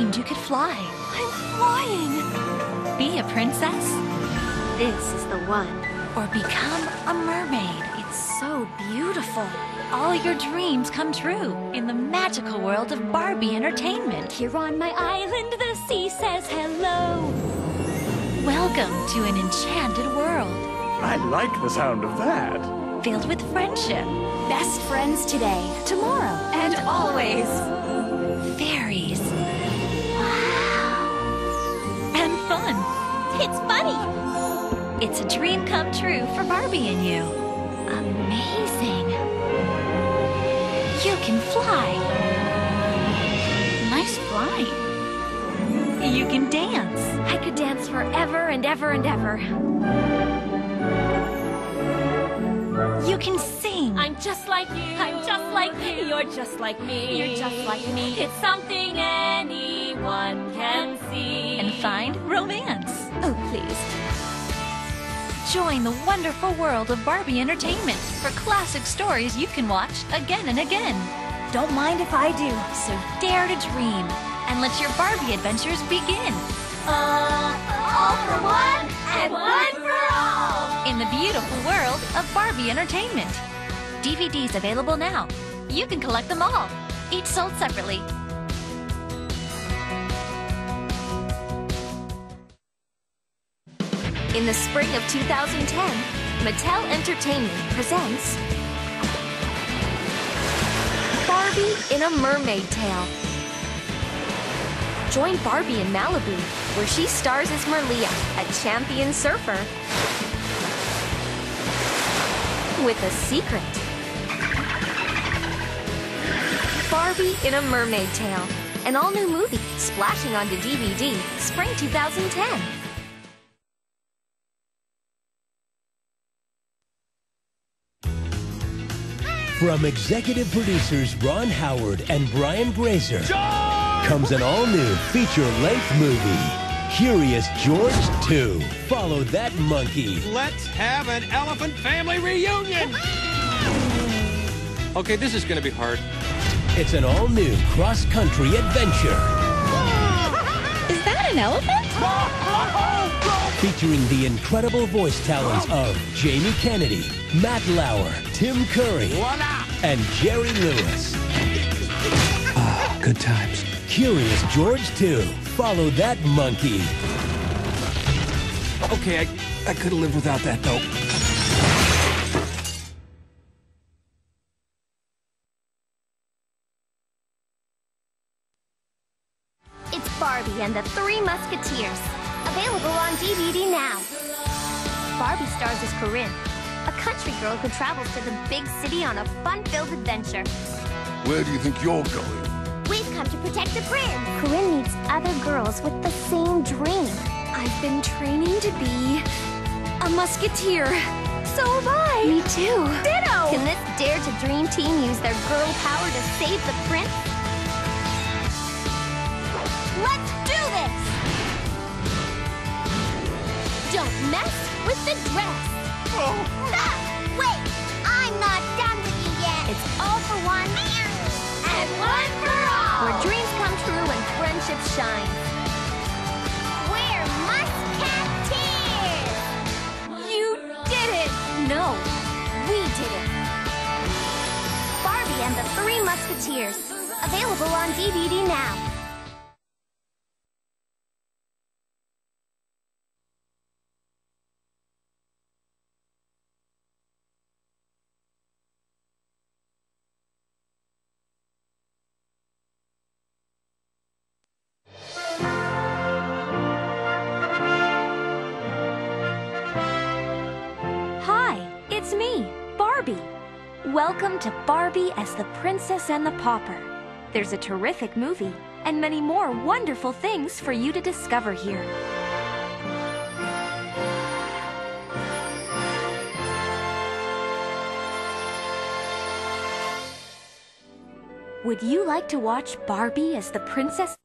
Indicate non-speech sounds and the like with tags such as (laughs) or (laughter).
you could fly. I'm flying! Be a princess This is the one. or become a mermaid. It's so beautiful. All your dreams come true in the magical world of Barbie Entertainment. Here on my island, the sea says hello. Welcome to an enchanted world I like the sound of that. filled with friendship, Best friends today, tomorrow, and true for Barbie and you. Amazing. You can fly. Nice flying. You can dance. I could dance forever and ever and ever. You can sing. I'm just like you. I'm just like you. You're just like me. You're just like me. It's something anyone can see. and find romance. oh, please. Join the wonderful world of Barbie Entertainment for classic stories you can watch again and again. Don't mind if I do, so dare to dream and let your Barbie adventures begin Uh, all for one and one for all. in the beautiful world of Barbie Entertainment. DVDs available now. You can collect them all, each sold separately. In the spring of 2010, Mattel Entertainment presents Barbie in a Mermaid Tale. Join Barbie in Malibu, where she stars as Merliah, a champion surfer, with a secret. Barbie in a Mermaid Tale, an all-new movie splashing onto DVD, spring 2010. From executive producers Ron Howard and Brian Grazer comes an all-new feature-length movie, Curious George 2. Follow that monkey. Let's have an elephant family reunion! Ah! Okay, this is gonna be hard. It's an all-new cross-country adventure Is that an elephant? (laughs) featuring the incredible voice talents of Jamie Kennedy, Matt Lauer, Tim Curry, Voila! and Jerry Lewis. Ah, Good times. Curious George 2. Follow that monkey. Okay, I, I could have lived without that though. It's Barbie and the Three Musketeers. Available on DVD now. Barbie stars as Corinne, a country girl who travels to the big city on a fun-filled adventure. Where do you think you're going? We've come to protect the prince. Corinne meets other girls with the same dream. I've been training to be a musketeer. So have I. Me too. Ditto. Can this Dare to Dream team use their girl power to save the prince? Musketeers. Available on DVD now. Hi, it's me, Barbie. Welcome to Barbie as the Princess and the Pauper. There's a terrific movie and many more wonderful things for you to discover here. Would you like to watch Barbie as the Princess?